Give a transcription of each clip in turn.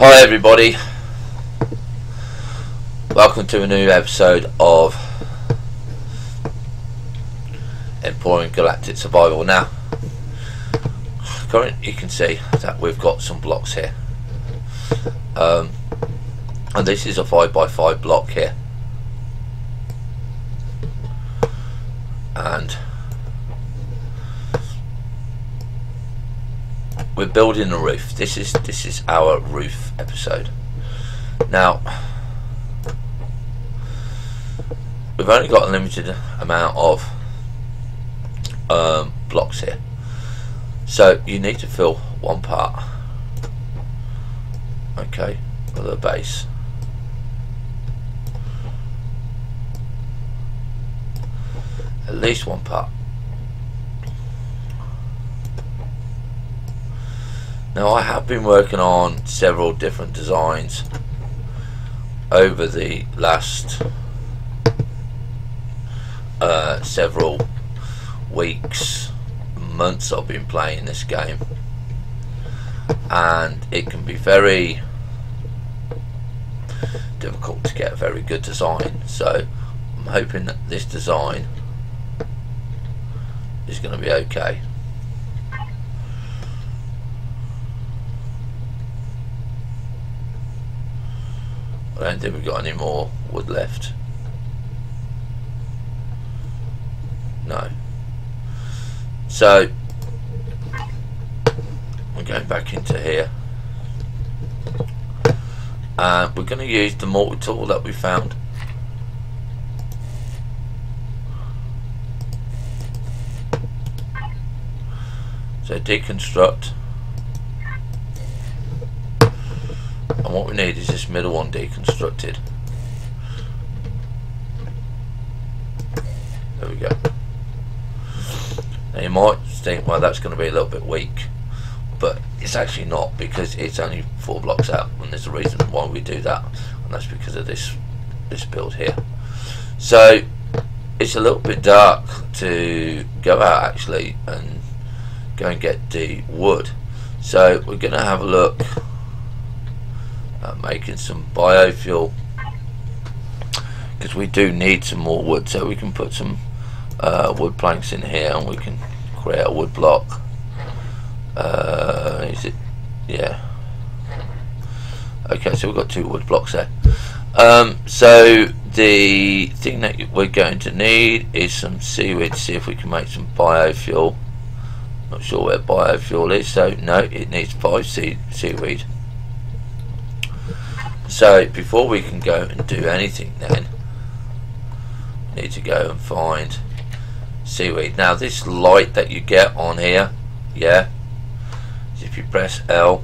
Hi everybody. Welcome to a new episode of Empyrion Galactic Survival. Now, currently you can see that we've got some blocks here. Um, and this is a 5x5 block here. And we're building a roof. This is this is our roof episode. Now we've only got a limited amount of um, blocks here, so you need to fill one part. Okay, of the base. At least one part. Now I have been working on several different designs over the last uh, several weeks, months I've been playing this game and it can be very difficult to get a very good design so I'm hoping that this design is going to be okay. I don't think we've got any more wood left. No. So, we're going back into here. And we're going to use the mortar tool that we found. So deconstruct. And what we need is this middle one deconstructed. There we go. Now you might think well that's going to be a little bit weak but it's actually not because it's only four blocks out and there's a reason why we do that and that's because of this this build here. So it's a little bit dark to go out actually and go and get the wood. So we're going to have a look making some biofuel. Because we do need some more wood so we can put some uh, wood planks in here and we can create a wood block. Uh, is it yeah. Okay so we've got two wood blocks there. Um, so the thing that we're going to need is some seaweed to see if we can make some biofuel. Not sure where biofuel is so no it needs five sea seaweed so before we can go and do anything then, we need to go and find seaweed. Now this light that you get on here, yeah, if you press L,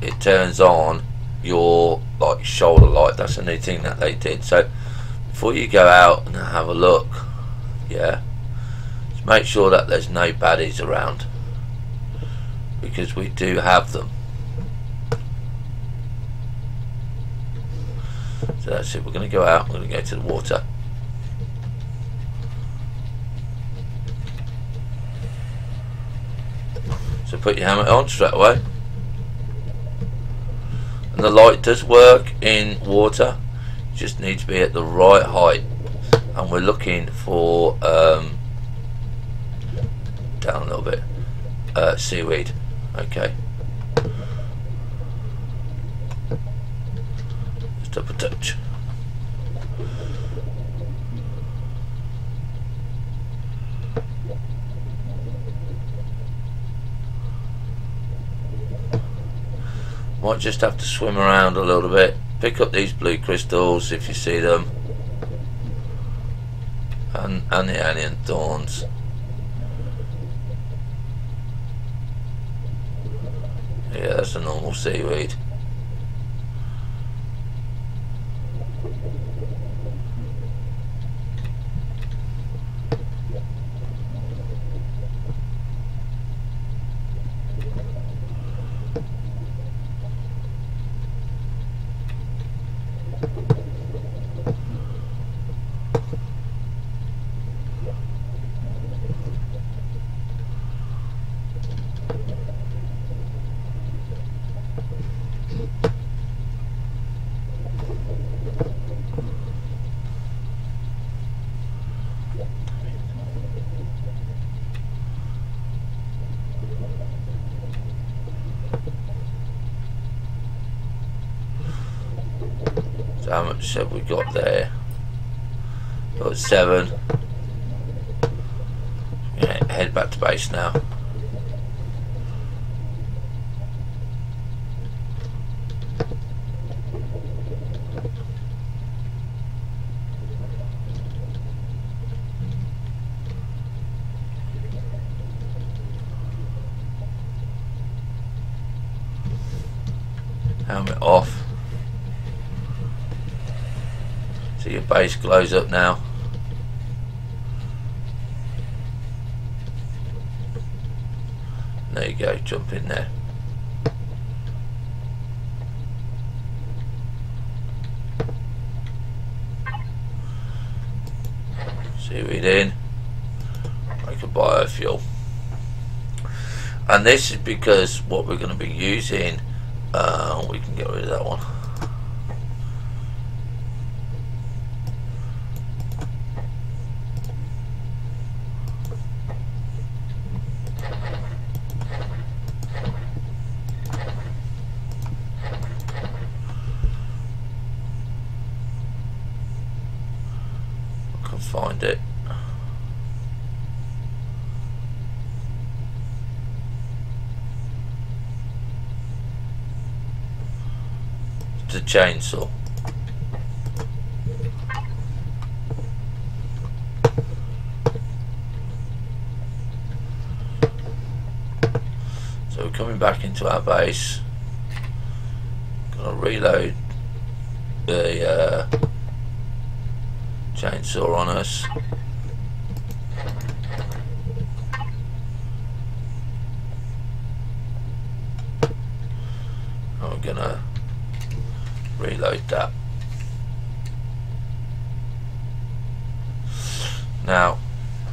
it turns on your like shoulder light. That's a new thing that they did. So before you go out and have a look, yeah, make sure that there's no baddies around because we do have them. So that's it. We're going to go out. We're going to go to the water. So put your helmet on straight away. And the light does work in water. You just need to be at the right height. And we're looking for um, down a little bit uh, seaweed. Okay. double touch. Might just have to swim around a little bit. Pick up these blue crystals if you see them. And, and the alien thorns. Yeah, that's a normal seaweed. How much have we got there? Got seven. Yeah, head back to base now. helmet off so glows up now. There you go jump in there. Seaweed in make a biofuel and this is because what we're going to be using uh, we can get rid of that one. I can find it. the chainsaw. So we're coming back into our base. Gonna reload the uh, chainsaw on us. And we're gonna reload that. Now,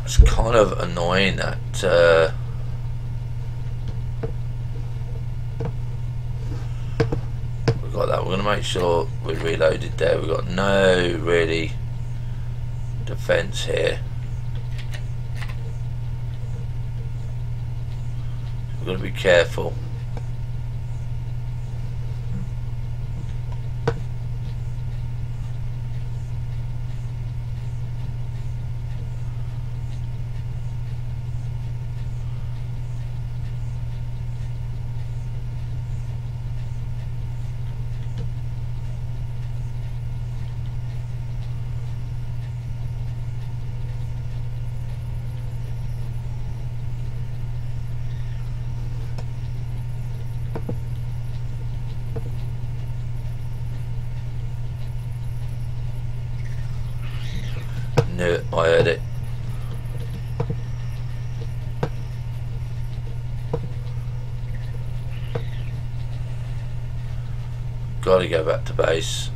it's kind of annoying that uh, we've got that. We're going to make sure we reloaded there. We've got no really defense here. We've got to be careful. Knew it. I heard it. Gotta go back to base.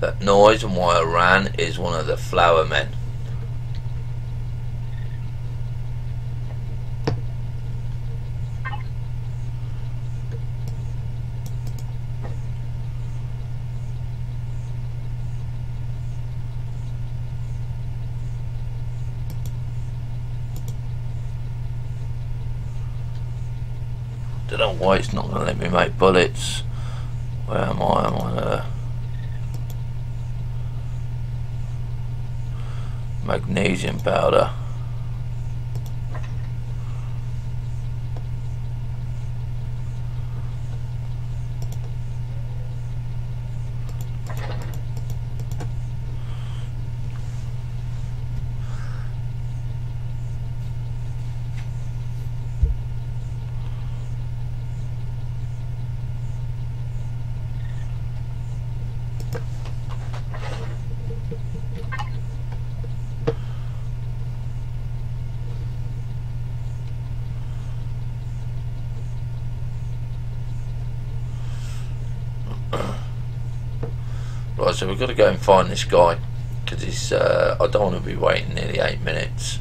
That noise and why I ran is one of the flower men. Don't know why it's not going to let me make bullets. Where am I? I'm on a magnesium powder. So we've got to go and find this guy because. Uh, I don't want to be waiting nearly eight minutes.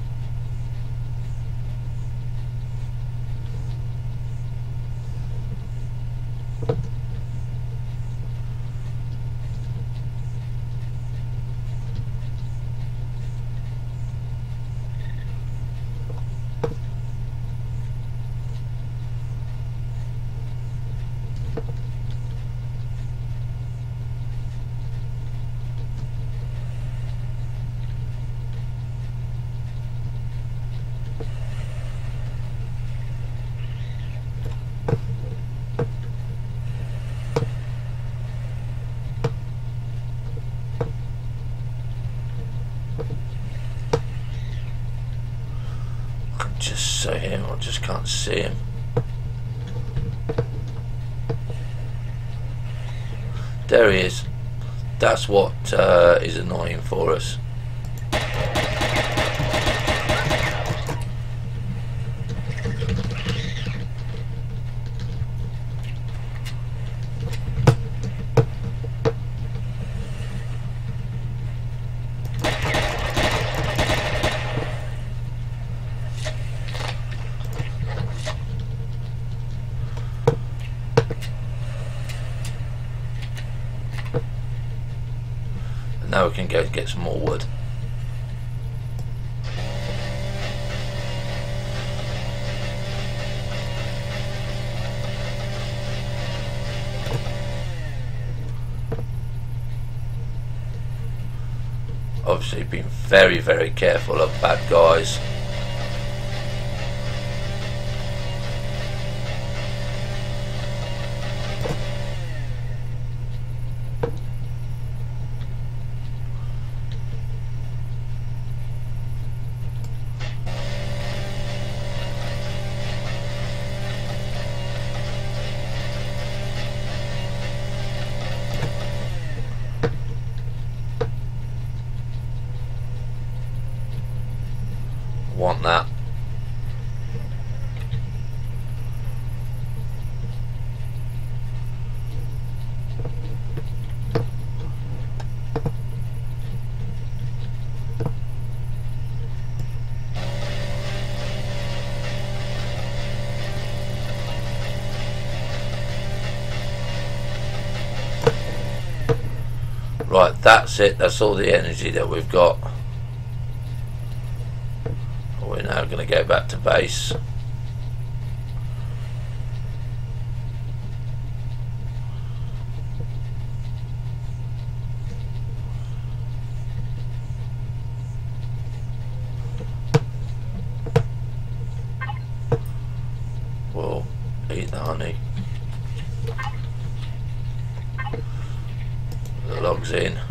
See. There he is. That's what uh, is annoying for us. now we can go get some more wood. Obviously being very very careful of bad guys. want that. Right, that's it. That's all the energy that we've got we're now going to go back to base. We'll eat the honey. Logs in.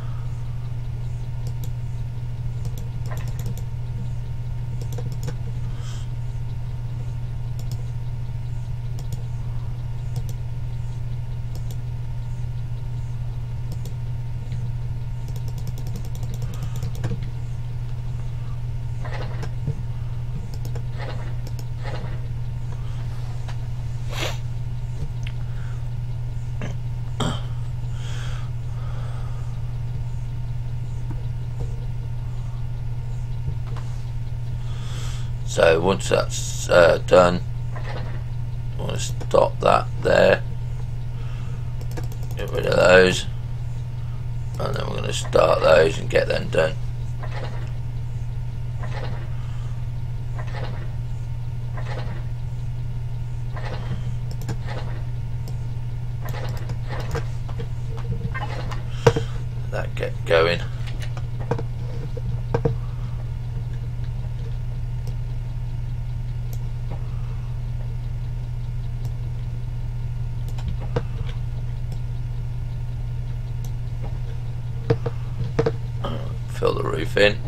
So once that's uh, done, I'm going to stop that there. Get rid of those. And then we're going to start those and get them done. That get going. Fill the roof in.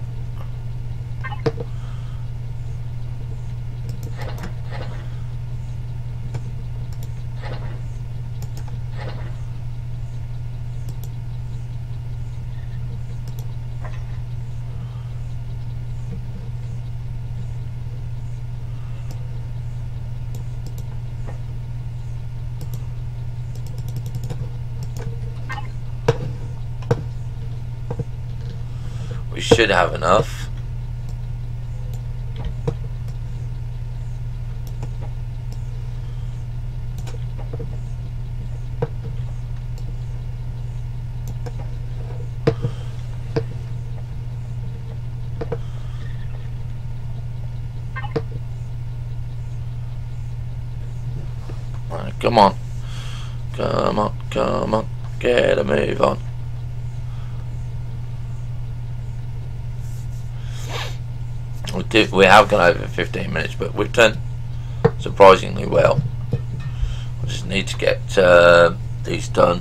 We should have enough. Come on. Come on, come on. Get a move on. We, have gone over 15 minutes, but we've done surprisingly well. We just need to get uh, these done.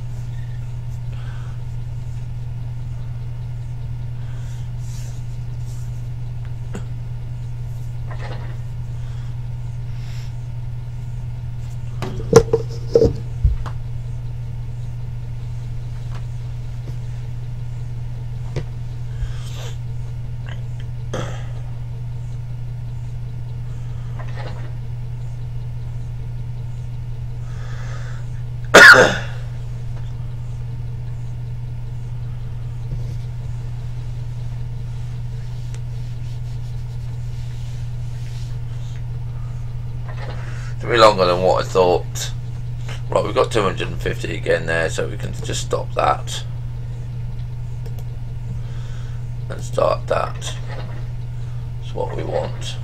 Three longer than what I thought. Right, we've got 250 again there, so we can just stop that. And start that. That's what we want.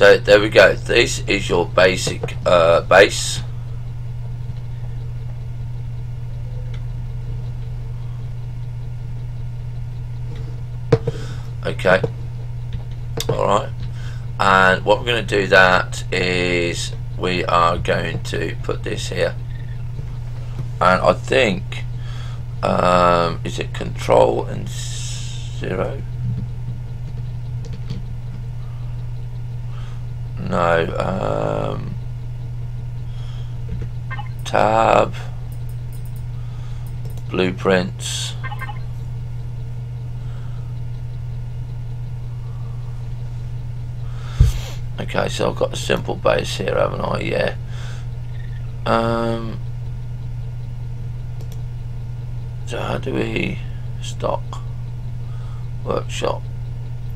So there we go. This is your basic uh, base. Okay. Alright. And what we're going to do that is we are going to put this here. And I think, um, is it control and zero? No. Um, tab. Blueprints. Okay, so I've got a simple base here, haven't I? Yeah. Um, so how do we stock workshop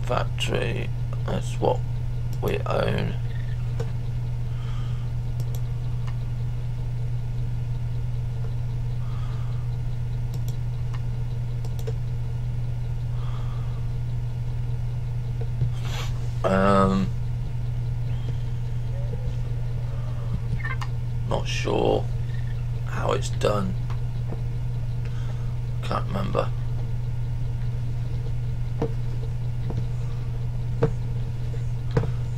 factory? That's what we own. Um, not sure how it's done. Can't remember.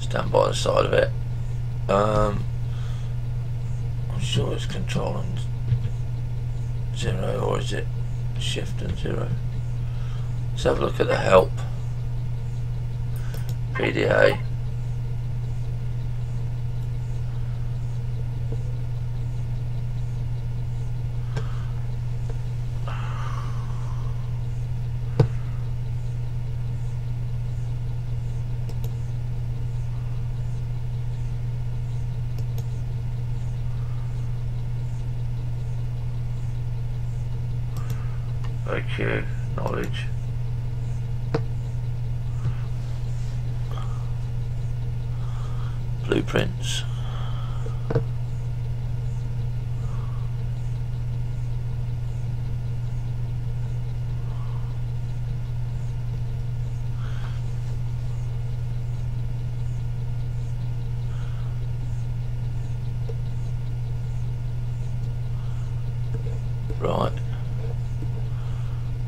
Stand by the side of it. Um, I'm sure it's control and zero, or is it shift and zero? Let's have a look at the help. PDA. Okay, knowledge. Blueprints. Right.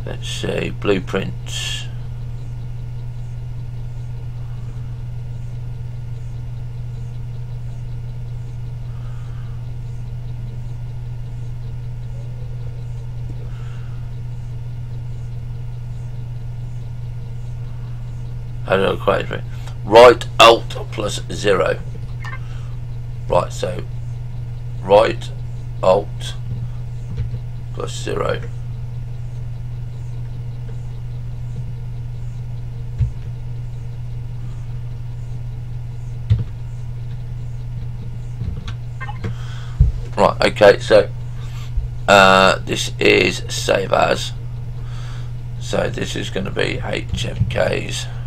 Let's say blueprints. I don't know quite right alt plus zero. Right so right alt plus zero. Right okay so uh, this is save as. So this is going to be HMKs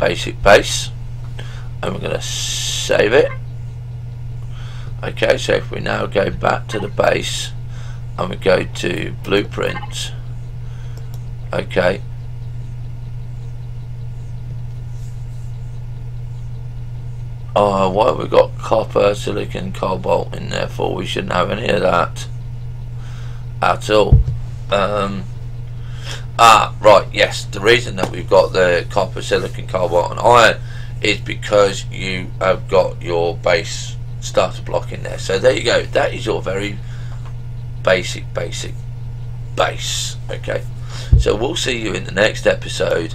basic base and we're going to save it okay so if we now go back to the base and we go to blueprint okay Oh, why we got copper, silicon, cobalt in there for? We shouldn't have any of that at all. Um, ah, right, yes. The reason that we've got the copper, silicon, cobalt, and iron is because you have got your base starter block in there. So there you go. That is your very basic, basic base. Okay. So we'll see you in the next episode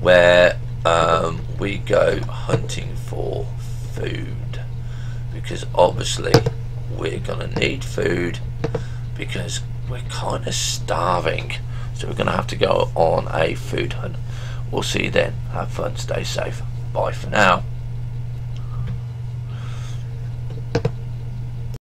where um, we go hunting for food because obviously we're gonna need food because we're kind of starving so we're gonna have to go on a food hunt. We'll see you then. Have fun. Stay safe. Bye for now